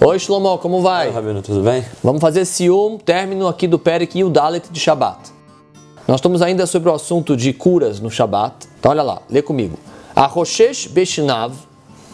Oi, Shlomo, como vai? Oi, Rabino, tudo bem? Vamos fazer Sium, término aqui do Perek e o Dalet de Shabat. Nós estamos ainda sobre o assunto de curas no Shabat. Então olha lá, lê comigo. Aroshesh Beshinav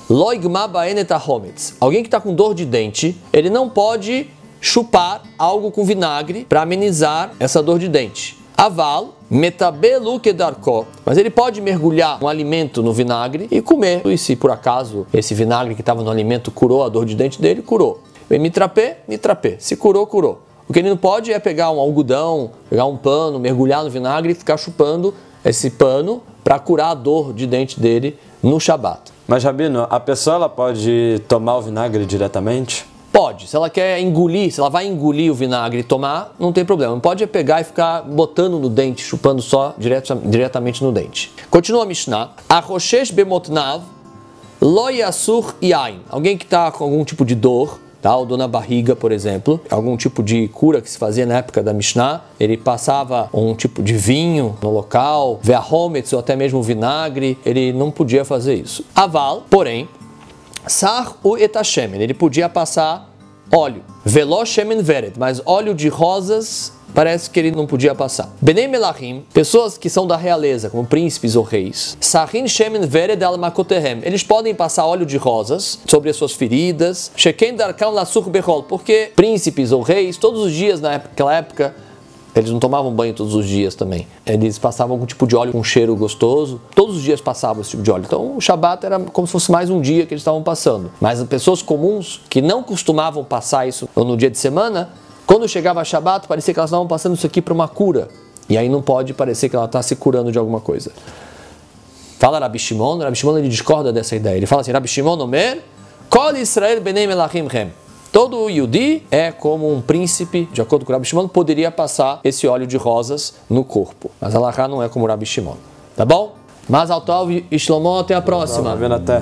Loigma Baenet Ahometz. Alguém que está com dor de dente, ele não pode chupar algo com vinagre para amenizar essa dor de dente. Aval, metabelu kedarko. Mas ele pode mergulhar um alimento no vinagre e comer. E se por acaso esse vinagre que estava no alimento curou a dor de dente dele, curou. Mitrapé, mitrapé. Se curou, curou. O que ele não pode é pegar um algodão, pegar um pano, mergulhar no vinagre e ficar chupando esse pano para curar a dor de dente dele no Shabat. Mas, Rabino, a pessoa ela pode tomar o vinagre diretamente? Pode. Se ela quer engolir, se ela vai engolir o vinagre e tomar, não tem problema. Não pode pegar e ficar botando no dente, chupando só direto, diretamente no dente. Continua a Mishnah. Aroshesh bemotnav lo yasur yain. Alguém que está com algum tipo de dor, tá? ou dor na barriga, por exemplo, algum tipo de cura que se fazia na época da Mishnah, ele passava um tipo de vinho no local, veahometz ou até mesmo vinagre, ele não podia fazer isso. Aval, porém, Sar o etashemen, ele podia passar óleo. Velo shemen vered, mas óleo de rosas parece que ele não podia passar. Benem melachim, pessoas que são da realeza, como príncipes ou reis. Sahin shemen vered al makotehem, eles podem passar óleo de rosas sobre as suas feridas. Sheken darkam lasur behol, porque príncipes ou reis, todos os dias naquela época, eles não tomavam banho todos os dias também. Eles passavam algum tipo de óleo com cheiro gostoso. Todos os dias passavam esse tipo de óleo. Então o Shabat era como se fosse mais um dia que eles estavam passando. Mas as pessoas comuns que não costumavam passar isso no dia de semana, quando chegava a Shabat, parecia que elas estavam passando isso aqui para uma cura. E aí não pode parecer que ela está se curando de alguma coisa. Fala Rabi Shimon, Rabi Shimon ele discorda dessa ideia. Ele fala assim, Rabi Shimon Omer, Kol Israel benem melachim chem. Todo Yudi é como um príncipe, de acordo com o Rabi Shimon, poderia passar esse óleo de rosas no corpo. Mas Allah não é como o Rabi Shimon. Tá bom? Mas Altov e Shlomo, até a próxima. Até.